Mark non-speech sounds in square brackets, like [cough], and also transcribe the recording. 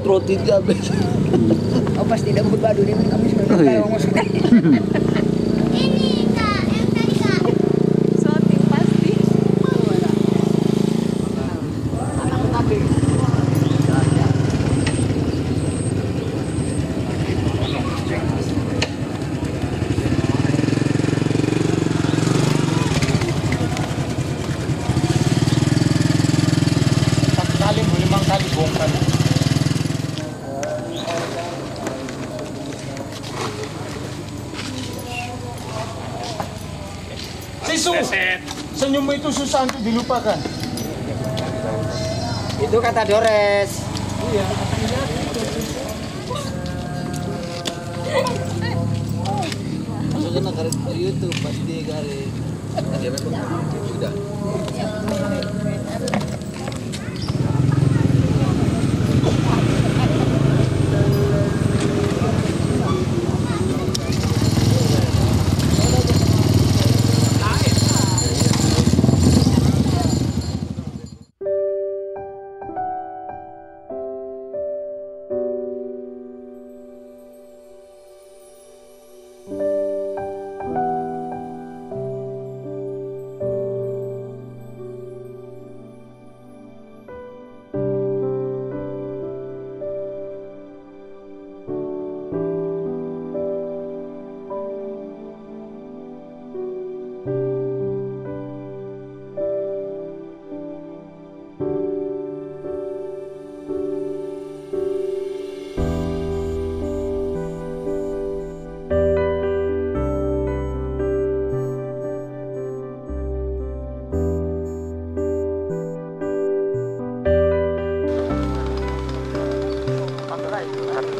Sempat roti diabetes. Oh pas tidak berbadu dia kami sudah Oh, iya. [laughs] Ini kak, yang tadi kak. Soting pasti. Satu kali, limang kali bongkar. Sisu, senyummu itu susah untuk dilupakan. Itu kata Dores. Nak karet ke YouTube pasti karet. Dia memang sudah. right.